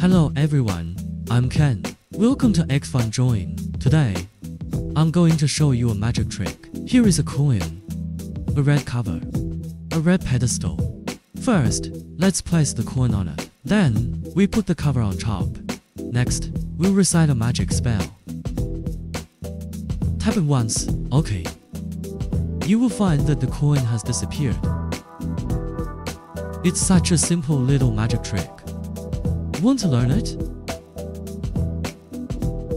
Hello everyone, I'm Ken. Welcome to Xfunjoin. Today, I'm going to show you a magic trick. Here is a coin, a red cover, a red pedestal. First, let's place the coin on it. Then, we put the cover on top. Next, we'll recite a magic spell. Tap it once, okay. You will find that the coin has disappeared. It's such a simple little magic trick. Want to learn it?